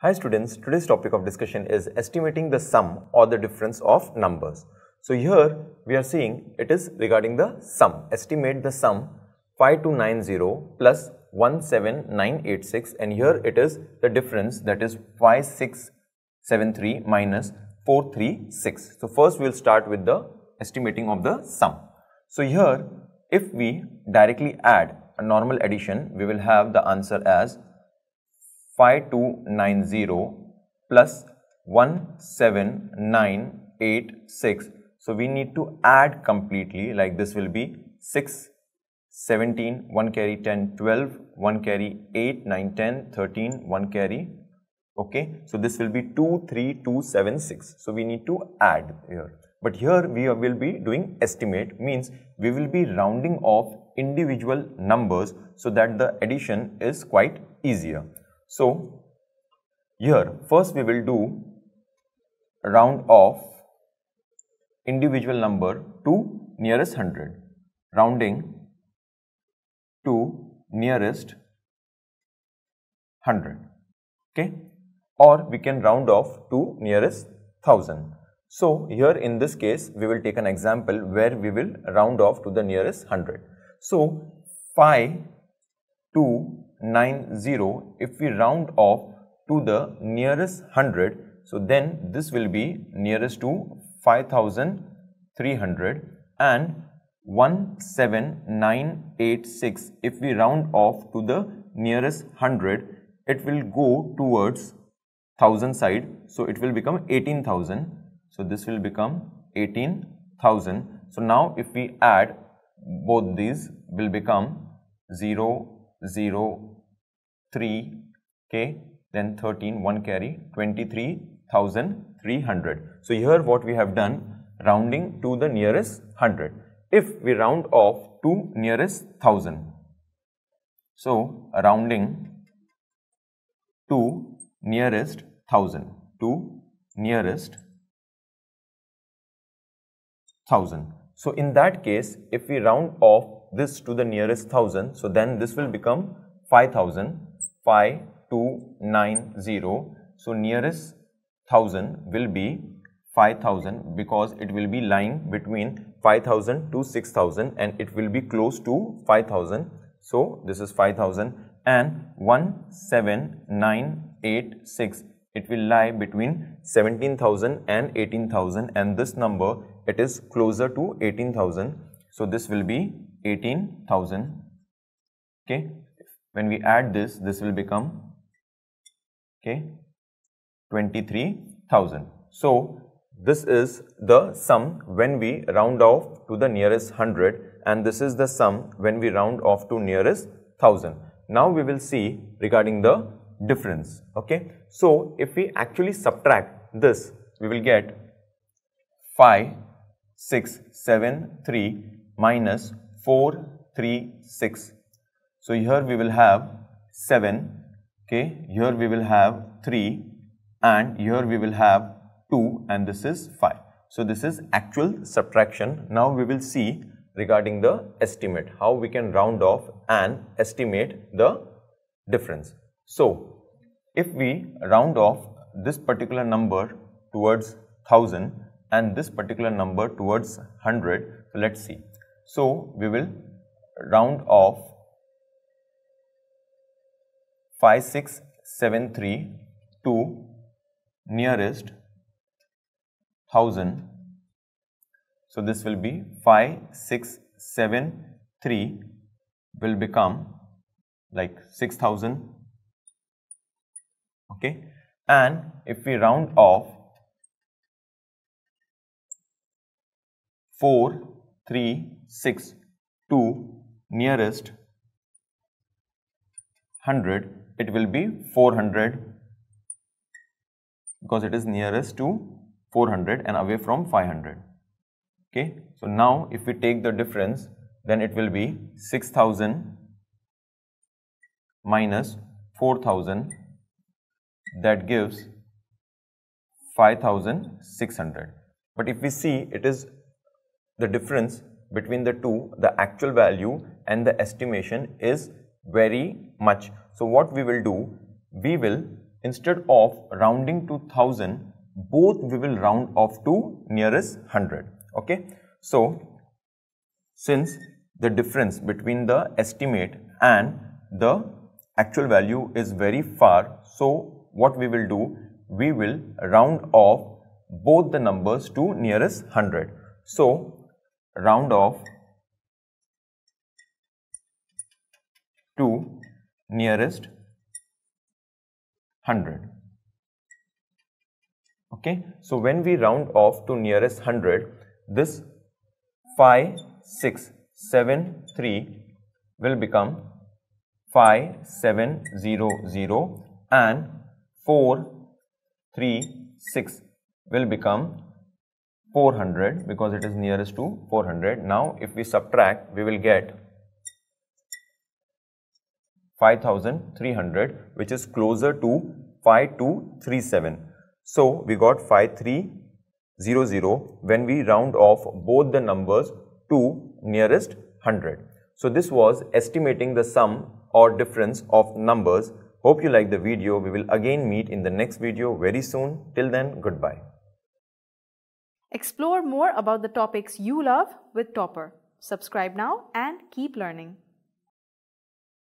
Hi students, today's topic of discussion is estimating the sum or the difference of numbers. So here we are seeing it is regarding the sum. Estimate the sum 5290 plus 17986 and here it is the difference that is 5673 minus 436. So first we will start with the estimating of the sum. So here if we directly add a normal addition we will have the answer as 5290 plus 17986. So we need to add completely like this will be 6, 17, 1 carry 10, 12, 1 carry 8, 9, 10, 13, 1 carry. Okay, so this will be 2, 3, 2, 7, 6. So we need to add here. But here we will be doing estimate means we will be rounding off individual numbers so that the addition is quite easier. So, here first we will do round off individual number to nearest 100 rounding to nearest 100 okay? Or we can round off to nearest 1000 so here in this case we will take an example where we will round off to the nearest 100 so 5 2 9 0 if we round off to the nearest 100 so then this will be nearest to 5300 and 17986 if we round off to the nearest 100 it will go towards 1000 side. So it will become 18000 so this will become 18000 so now if we add both these will become 0 0, 3, okay, then 13, 1 carry, 23,300. So here what we have done, rounding to the nearest 100. If we round off to nearest 1000, so rounding to nearest 1000, to nearest 1000. So in that case, if we round off this to the nearest thousand. So then this will become 5000, 5290. So nearest thousand will be 5000 because it will be lying between 5000 to 6000 and it will be close to 5000. So this is 5000 and 17986 it will lie between 17,000 and 18,000 and this number it is closer to 18,000. So this will be 18,000 okay when we add this this will become okay 23,000 so this is the sum when we round off to the nearest 100 and this is the sum when we round off to nearest 1000 now we will see regarding the difference okay? So if we actually subtract this we will get 5 6 7 3 minus 4, 3, 6. So here we will have 7, okay, here we will have 3 and here we will have 2 and this is 5. So this is actual subtraction. Now we will see regarding the estimate, how we can round off and estimate the difference. So if we round off this particular number towards 1000 and this particular number towards 100, so let's see. So, we will round off 5673 to nearest 1000. So, this will be 5673 will become like 6000 okay and if we round off 4 3 6 to nearest 100 it will be 400 because it is nearest to 400 and away from 500 okay? So now if we take the difference then it will be 6000 minus 4000 that gives 5600 but if we see it is the difference between the two, the actual value and the estimation is very much. So what we will do, we will instead of rounding to 1000, both we will round off to nearest 100. Okay. So, since the difference between the estimate and the actual value is very far, so what we will do, we will round off both the numbers to nearest 100. So, round off to nearest 100 okay so when we round off to nearest 100 this 5 6 7 3 will become 5 7 0 0 and 4 3 6 will become 400 because it is nearest to 400 now if we subtract we will get 5300 which is closer to 5237. So, we got 5300 when we round off both the numbers to nearest 100. So, this was estimating the sum or difference of numbers. Hope you like the video. We will again meet in the next video very soon. Till then, goodbye. Explore more about the topics you love with Toppr. Subscribe now and keep learning.